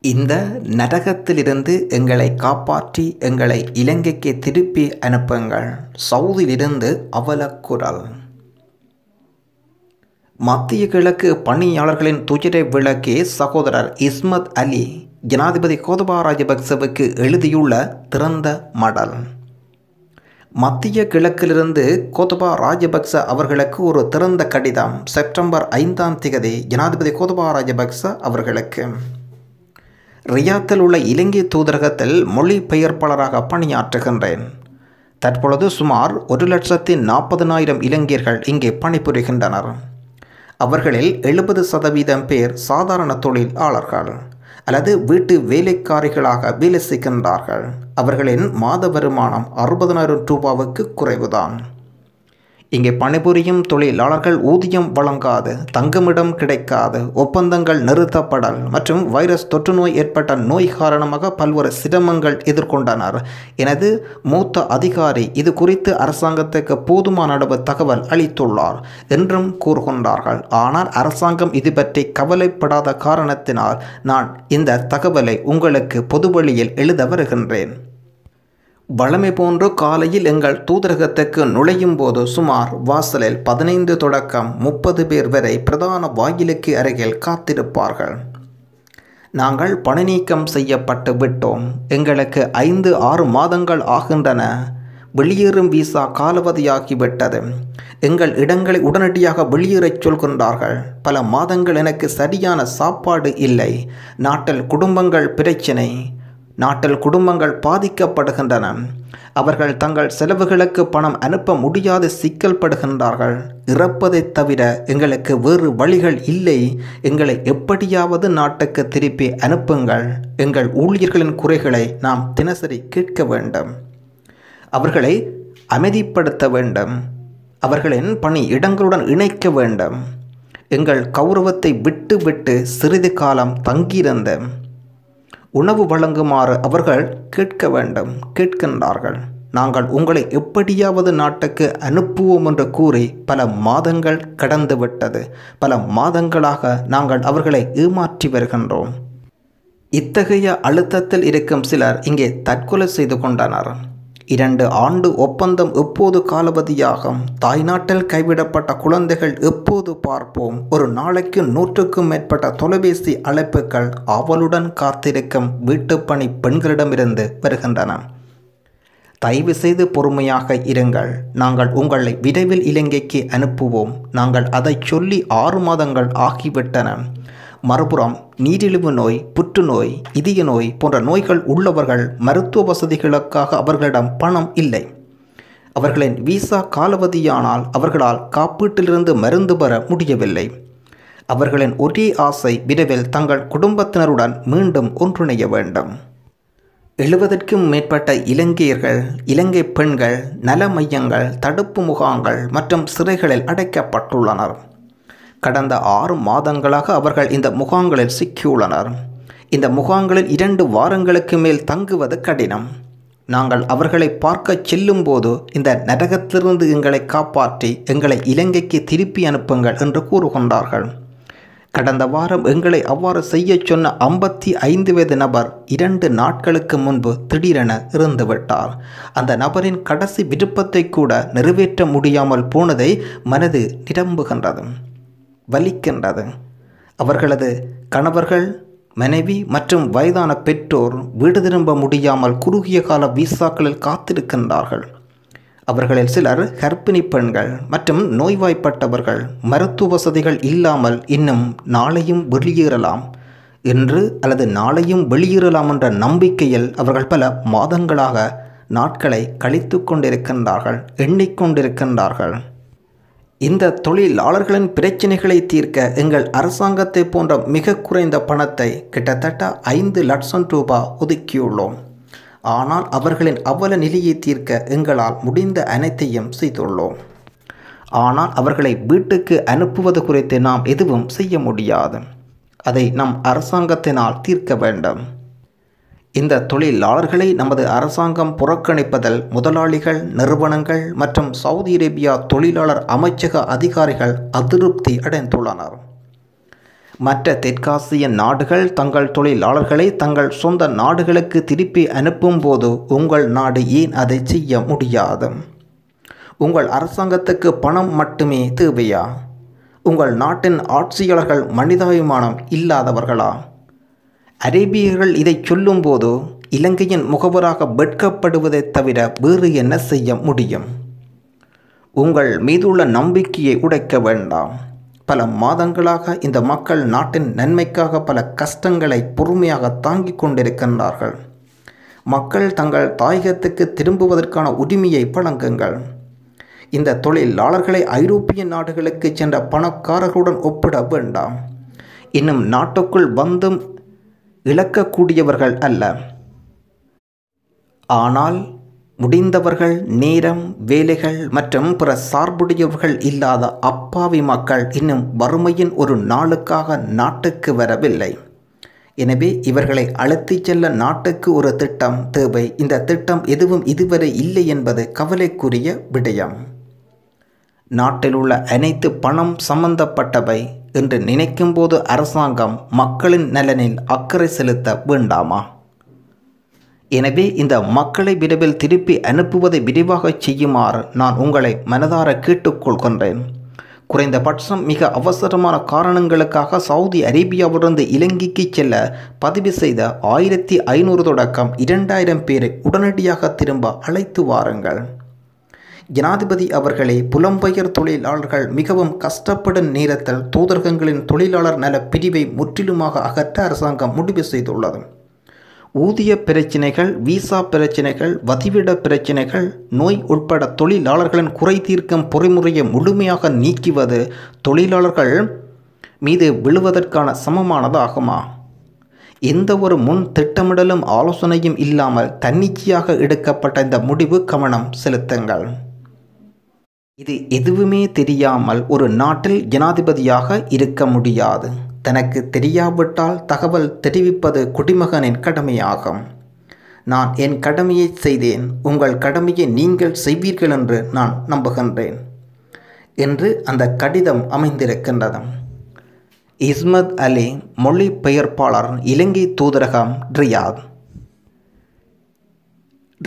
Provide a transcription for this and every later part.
இந்த நரகத்திலிருந்து எங்களை காப்பாற்றி எங்களை இலங்கைக்கு திருப்பி அனுப்புங்கள். சவுதியிலிருந்து அவலக்குரல். மத்திய கிழக்கு பணியாளர்களின் துயரை விளக்கி சகோதரர் இஸ்மத் அலி ஜனாதிபதி கோதபா ராஜபக்சவுக்கு எழுதியுள்ள திறந்த மடல். மத்திய கிழக்கிலிருந்து கோதபா ராஜபக்ச அவர்களுக்கு ஒரு திறந்த கடிதம் செப்டம்பர் ஐந்தாம் திகதி ஜனாதிபதி கோதபா ராஜபக்ச அவர்களுக்கு. ரியாத்தில் உள்ள இலங்கை தூதரகத்தில் மொழிபெயர்ப்பாளராக பணியாற்றுகின்றேன். தற்பொழுது சுமார் ஒரு லட்சத்தி நாற்பதனாயிரம் இளைஞர்கள் இங்கே பணிபுரிகின்றனர். அவர்களில் எழுபது சதவீதம் பேர் சாதாரண தொழிலாளர்கள் அல்லது வீட்டு வேலைக்காரிகளாக வேலை செய்கின்றார்கள். அவர்களின் மாத வருமானம் அறுபதனாயிரம் ரூபாவுக்கு குறைவுதான். இங்கே பணிபுரியும் தொழிலாளர்கள் ஊதியம் வழங்காது தங்குமிடம் கிடைக்காது ஒப்பந்தங்கள் நிறுத்தப்படல் மற்றும் வைரஸ் தொற்று நோய் ஏற்பட்ட நோய் காரணமாக பல்வேறு சிரமங்கள் எதிர்கொண்டனர். எனது மூத்த அதிகாரி இது குறித்து அரசாங்கத்துக்கு போதுமான அளவு தகவல் அளித்துள்ளார் என்றும் கூறுகின்றார்கள். ஆனால் அரசாங்கம் இது பற்றி கவலைப்படாத காரணத்தினால் நான் இந்த தகவலை உங்களுக்கு பொதுவழியில் எழுத வருகின்றேன். வழமை போன்று காலையில் எங்கள் தூதரகத்துக்கு நுழையும் போது சுமார் வாசலில் பதினைந்து தொடக்கம் முப்பது பேர் வரை பிரதான வாயிலுக்கு அருகில் காத்திருப்பார்கள். நாங்கள் பணிநீக்கம் செய்யப்பட்டு விட்டோம். எங்களுக்கு ஐந்து ஆறு மாதங்கள் ஆகின்றன. வெளியேறும் விசா காலவதியாகிவிட்டது எங்கள் இடங்களை உடனடியாக வெளியேறச் சொல்கின்றார்கள். பல மாதங்கள் எனக்கு சரியான சாப்பாடு இல்லை. நாட்டில் குடும்பங்கள் பிரச்சினை. நாட்டில் குடும்பங்கள் பாதிக்கப்படுகின்றன. அவர்கள் தங்கள் செலவுகளுக்கு பணம் அனுப்ப முடியாத சிக்கல் படுகின்றார்கள் இறப்பதை தவிர எங்களுக்கு வேறு வழிகள் இல்லை. எங்களை எப்படியாவது நாட்டுக்கு திருப்பி அனுப்புங்கள். எங்கள் ஊழியர்களின் குறைகளை நாம் தினசரி கேட்க வேண்டும். அவர்களை அமைதிப்படுத்த வேண்டும். அவர்களின் பணி இடங்களுடன் இணைக்க வேண்டும். எங்கள் கௌரவத்தை விட்டு விட்டு சிறிது காலம் தங்கியிருந்தேன். உணவு வழங்குமாறு அவர்கள் கேட்க வேண்டும் கேட்கின்றார்கள். நாங்கள் உங்களை எப்படியாவது நாட்டுக்கு அனுப்புவோம் என்று கூறி பல மாதங்கள் கடந்துவிட்டது. பல மாதங்களாக நாங்கள் அவர்களை ஏமாற்றி வருகின்றோம். இத்தகைய அழுத்தத்தில் இருக்கும் சிலர் இங்கே தற்கொலை செய்து கொண்டனர். இரண்டு ஆண்டு ஒப்பந்தம் எப்போது காலபதியாகும் தாய்நாட்டில் கைவிடப்பட்ட குழந்தைகள் எப்போது பார்ப்போம்? ஒரு நாளைக்கு நூற்றுக்கும் மேற்பட்ட தொலைபேசி அழைப்புகள் ஆவலுடன் காத்திருக்கும் வீட்டுப்பணி பெண்களிடமிருந்து வருகின்றன. தயவு செய்து பொறுமையாக இருங்கள். நாங்கள் உங்களை விரைவில் இலங்கைக்கு அனுப்புவோம். நாங்கள் அதை சொல்லி ஆறு மாதங்கள் ஆகிவிட்டன. மறுபுறம் நீரிழிவு நோய் புற்றுநோய் இதய நோய் போன்ற நோய்கள் உள்ளவர்கள் மருத்துவ வசதிகளுக்காக அவர்களிடம் பணம் இல்லை. அவர்களின் விசா காலவதியானால் அவர்களால் காப்பீட்டிலிருந்து மருந்து பெற முடியவில்லை. அவர்களின் ஒரே ஆசை விரைவில் தங்கள் குடும்பத்தினருடன் மீண்டும் ஒன்றிணைய வேண்டும். எழுபதற்கும் மேற்பட்ட இலங்கையர்கள் இலங்கை பெண்கள் நல மையங்கள் தடுப்பு முகாங்கள் மற்றும் சிறைகளில் அடைக்கப்பட்டுள்ளனர். கடந்த ஆறு மாதங்களாக அவர்கள் இந்த முகாம்களில் சிக்கியுள்ளனர். இந்த முகாம்களில் இரண்டு வாரங்களுக்கு மேல் தங்குவது கடினம். நாங்கள் அவர்களை பார்க்க செல்லும்போது இந்த நரகத்திலிருந்து எங்களை காப்பாற்றி எங்களை இலங்கைக்கு திருப்பி அனுப்புங்கள் என்று கூறுகின்றார்கள். கடந்த வாரம் எங்களை அவ்வாறு செய்ய சொன்ன ஐம்பத்தி ஐந்து வயது நபர் இரண்டு நாட்களுக்கு முன்பு திடீரென இறந்துவிட்டார். அந்த நபரின் கடைசி விருப்பத்தை கூட நிறைவேற்ற முடியாமல் போனதை மனது நிரம்புகின்றது. வலிக்கின்றது. அவர்களது கணவர்கள் மனைவி மற்றும் வயதான பெற்றோர் வீடு திரும்ப முடியாமல் குறுகிய கால விசாக்களில் காத்திருக்கின்றார்கள். அவர்களில் சிலர் கர்ப்பிணி பெண்கள் மற்றும் நோய்வாய்ப்பட்டவர்கள் மருத்துவ வசதிகள் இல்லாமல் இன்னும் நாளையும் வெளியேறலாம் என்று அல்லது நாளையும் வெளியேறலாம் என்ற நம்பிக்கையில் அவர்கள் பல மாதங்களாக நாட்களை கழித்து கொண்டிருக்கின்றார்கள் எண்ணிக்கொண்டிருக்கின்றார்கள் இந்த தொழிலாளர்களின் பிரச்சனைகளை தீர்க்க எங்கள் அரசாங்கத்தை போன்ற மிக குறைந்த பணத்தை கிட்டத்தட்ட ஐந்து லட்சம் ரூபாய் ஒதுக்கியுள்ளோம். ஆனால் அவர்களின் அவல நிலையை தீர்க்க எங்களால் முடிந்த அனைத்தையும் செய்துள்ளோம். ஆனால் அவர்களை வீட்டுக்கு அனுப்புவது குறித்து நாம் எதுவும் செய்ய முடியாது. அதை நம் அரசாங்கத்தினால் தீர்க்க வேண்டும். இந்த தொழிலாளர்களை நமது அரசாங்கம் புறக்கணிப்பதில் முதலாளிகள் நிறுவனங்கள் மற்றும் சவுதி அரேபியா தொழிலாளர் அமைச்சக அதிகாரிகள் அதிருப்தி அடைந்துள்ளனர். மற்ற தெற்காசிய நாடுகள் தங்கள் தொழிலாளர்களை தங்கள் சொந்த நாடுகளுக்கு திருப்பி அனுப்பும்போது உங்கள் நாடு ஏன் அதை செய்ய முடியாது? உங்கள் அரசாங்கத்துக்கு பணம் மட்டுமே தேவையா? உங்கள் நாட்டின் ஆட்சியாளர்கள் மனிதாபிமானம் இல்லாதவர்களா? அரேபியர்கள் இதை சொல்லும்போது இலங்கையின் முகவராக வெட்கப்படுவதை தவிர வேறு என்ன செய்ய முடியும்? உங்கள் மீதுள்ள நம்பிக்கையை உடைக்க வேண்டாம். பல மாதங்களாக இந்த மக்கள் நாட்டின் நன்மைக்காக பல கஷ்டங்களை பொறுமையாக தாங்கிக் கொண்டிருக்கின்றார்கள். மக்கள் தங்கள் தாயகத்துக்கு திரும்புவதற்கான உரிமையை வழங்குங்கள். இந்த தொழிலாளர்களை ஐரோப்பிய நாடுகளுக்கு சென்ற பணக்காரர்களுடன் ஒப்பிட வேண்டாம். இன்னும் நாட்டுக்குள் வந்தும் இழக்கக்கூடியவர்கள் அல்ல. ஆனால் முடிந்தவர்கள் நேரம் வேலைகள் மற்றும் பிற சார்புடையவர்கள் இல்லாத அப்பாவி மக்கள் இன்னும் வறுமையின் ஒரு நாளுக்காக நாட்டுக்கு வரவில்லை. எனவே இவர்களை அழைத்துச் செல்ல நாட்டுக்கு ஒரு திட்டம் தேவை. இந்த திட்டம் எதுவும் இதுவரை இல்லை என்பது கவலைக்குரிய விடயம். நாட்டில் உள்ள அனைத்து பணம் சம்பந்தப்பட்டவை என்று நினைக்கும்போது அரசாங்கம் மக்களின் நலனில் அக்கறை செலுத்த வேண்டாமா? எனவே இந்த மக்களை விரைவில் திருப்பி அனுப்புவதை விரிவாக செய்யுமாறு நான் உங்களை மனதார கேட்டுக்கொள்கின்றேன். குறைந்தபட்சம் மிக அவசரமான காரணங்களுக்காக சவுதி அரேபியாவிலிருந்து இலங்கைக்கு செல்ல பதிவு செய்த ஆயிரத்தி ஐநூறு தொடக்கம் இரண்டாயிரம் பேரை உடனடியாக திரும்ப அழைத்து வாருங்கள். ஜனாதிபதி அவர்களே புலம்பெயர் தொழிலாளர்கள் மிகவும் கஷ்டப்படும் நேரத்தில் தூதரகங்களின் தொழிலாளர் நல பிரிவை முற்றிலுமாக அகற்ற அரசாங்கம் முடிவு செய்துள்ளது. ஊதிய பிரச்சினைகள் விசா பிரச்சினைகள் வதிவிட பிரச்சினைகள் நோய் உட்பட தொழிலாளர்களின் குறை தீர்க்கும் பொறிமுறையை முழுமையாக நீக்குவது தொழிலாளர்கள் மீது விழுவதற்கான சமமானதாகுமா? எந்த ஒரு முன் திட்டமிடலும் ஆலோசனையும் இல்லாமல் தன்னிச்சையாக எடுக்கப்பட்ட இந்த முடிவு கவனம் செலுத்துங்கள். இது எதுவுமே தெரியாமல் ஒரு நாட்டில் ஜனாதிபதியாக இருக்க முடியாது. தனக்கு தெரியாவிட்டால் தகவல் தெரிவிப்பது குடிமகனின் கடமையாகும். நான் என் கடமையை செய்தேன். உங்கள் கடமையை நீங்கள் செய்வீர்கள் என்று நான் நம்புகின்றேன் என்று அந்த கடிதம் அமைந்திருக்கின்றது. இஸ்மத் அலி மொழிபெயர்ப்பாளர் இலங்கை தூதரகம் ரியாத்.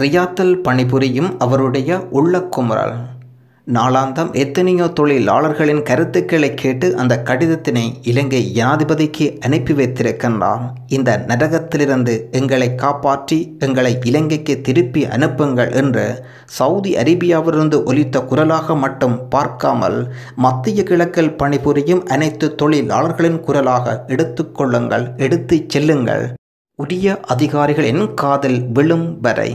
ரியாத்தில் பணிபுரியும் அவருடைய உள்ள குமரல் நாளாந்தம் எத்தனையோ தொழிலாளர்களின் கருத்துக்களை கேட்டு அந்த கடிதத்தினை இலங்கை ஜனாதிபதிக்கு அனுப்பி வைத்திருக்கின்றான் இந்த நரகத்திலிருந்து எங்களை காப்பாற்றி எங்களை இலங்கைக்கு திருப்பி அனுப்புங்கள் என்று சவுதி அரேபியாவிலிருந்து ஒலித்த குரலாக மட்டும் பார்க்காமல் மத்திய கிழக்கில் பணிபுரியும் அனைத்து தொழிலாளர்களின் குரலாக எடுத்துக்கொள்ளுங்கள் எடுத்துச் செல்லுங்கள். உரிய அதிகாரிகளின் காதில் விழும் வரை.